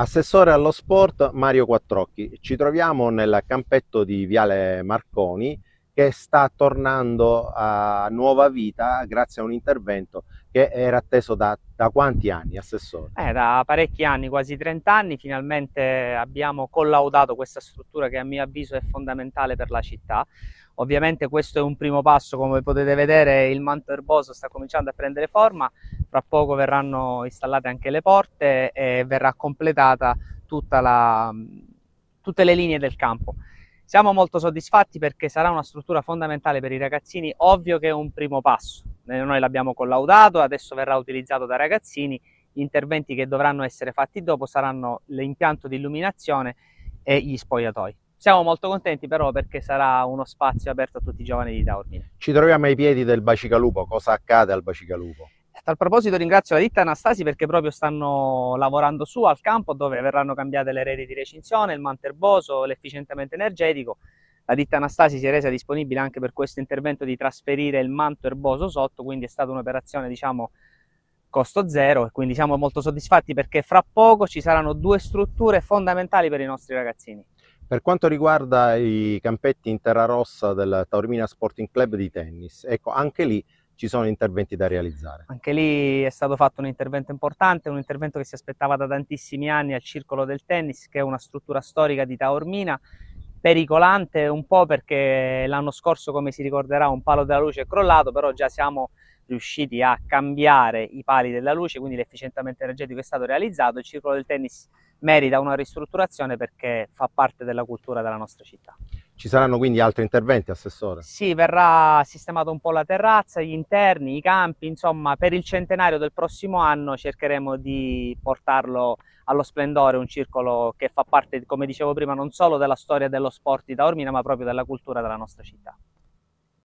Assessore allo sport Mario Quattrocchi, ci troviamo nel campetto di Viale Marconi che sta tornando a nuova vita grazie a un intervento che era atteso da, da quanti anni, Assessore? Eh, da parecchi anni, quasi 30 anni, finalmente abbiamo collaudato questa struttura che a mio avviso è fondamentale per la città. Ovviamente questo è un primo passo, come potete vedere il manto erboso sta cominciando a prendere forma, fra poco verranno installate anche le porte e verrà completata la, tutte le linee del campo. Siamo molto soddisfatti perché sarà una struttura fondamentale per i ragazzini, ovvio che è un primo passo, noi l'abbiamo collaudato, adesso verrà utilizzato dai ragazzini, gli interventi che dovranno essere fatti dopo saranno l'impianto di illuminazione e gli spogliatoi. Siamo molto contenti però perché sarà uno spazio aperto a tutti i giovani di Taormina. Ci troviamo ai piedi del Bacicalupo, cosa accade al Bacicalupo? A tal proposito ringrazio la ditta Anastasi perché proprio stanno lavorando su al campo dove verranno cambiate le reti di recinzione, il manto erboso, l'efficientamento energetico. La ditta Anastasi si è resa disponibile anche per questo intervento di trasferire il manto erboso sotto, quindi è stata un'operazione diciamo costo zero e quindi siamo molto soddisfatti perché fra poco ci saranno due strutture fondamentali per i nostri ragazzini. Per quanto riguarda i campetti in terra rossa del Taormina Sporting Club di tennis, ecco, anche lì ci sono interventi da realizzare. Anche lì è stato fatto un intervento importante, un intervento che si aspettava da tantissimi anni al Circolo del Tennis, che è una struttura storica di Taormina, pericolante un po' perché l'anno scorso, come si ricorderà, un palo della luce è crollato, però già siamo riusciti a cambiare i pali della luce, quindi l'efficientamento energetico è stato realizzato, il Circolo del Tennis merita una ristrutturazione perché fa parte della cultura della nostra città. Ci saranno quindi altri interventi, Assessore? Sì, verrà sistemata un po' la terrazza, gli interni, i campi, insomma per il centenario del prossimo anno cercheremo di portarlo allo splendore, un circolo che fa parte, come dicevo prima, non solo della storia dello sport di Taormina ma proprio della cultura della nostra città.